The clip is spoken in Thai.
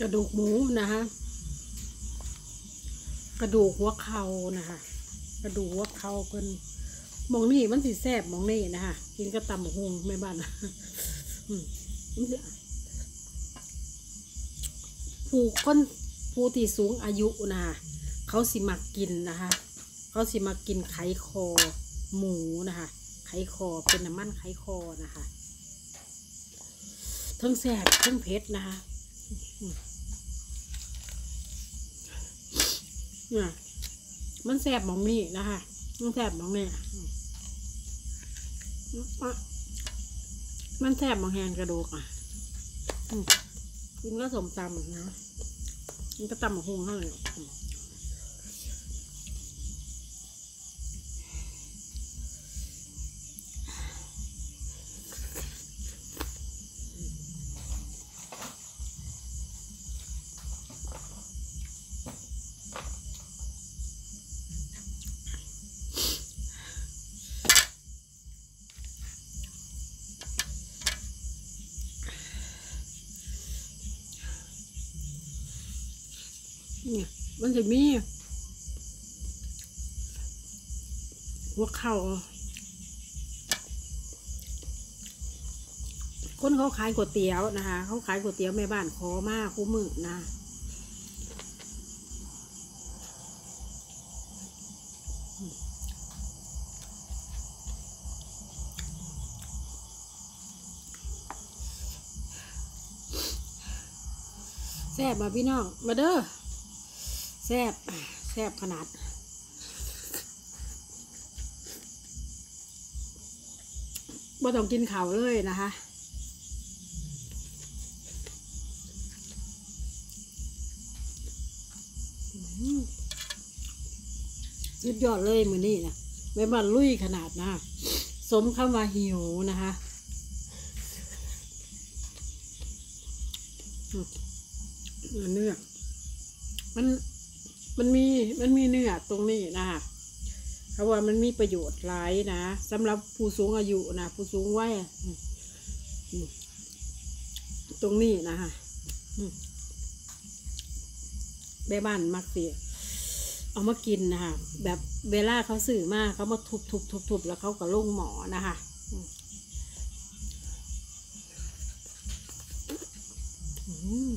กระดูกหมูนะคะ กระดูกหัวเข่านะคะ กระดูกหัวเข่าเพิ่นมองนี่มันสิแซ่บมองนี่นะคะกินก็ตำบักหงแม่บ้านผู้คนผู้ที่สูงอายุนะคะเขาสิมักกินนะคะ เขาสิมากินไขคอหมูนะคะไขคอเป็นน้ำมันไขคอนะคะทั้งแซ่บทั้งเผ็ดนะคะ เนี่ยมันแสบมองนี่นะคะมันแสบมองนี่อะมันแสบมองแหนกระดูกอะกินก็สมตำนะมันก็ตำหมูหงเท่าไหร่ มันจะมี หัวเข่าคนเขาขายก๋วยเตี๋ยวนะคะ เขาขายก๋วยเตี๋ยวแม่บ้านขอมากคู่มือนะแซ่บมาพี่น้อง มาเด้อ แซ่บแซ่บขนาด บ่ต้องกินข้าวเลยนะคะอืมสุดยอดเลยมือนี่นะไม่มาลุยขนาดนะ สมคำว่าหิวนะคะเนื้อมัน มันมีมันมีเนื้อตรงนี้นะคะเพราะว่ามันมีประโยชน์หลายนะสำหรับผู้สูงอายุนะผู้สูงวัยตรงนี้นะคะแม่บ้านมักสิเอามากินนะคะแบบเวลาเขาสื่อมากเขามาทุบทุบทุบทุบแล้วเขาก็ลงหมอนะคะอืม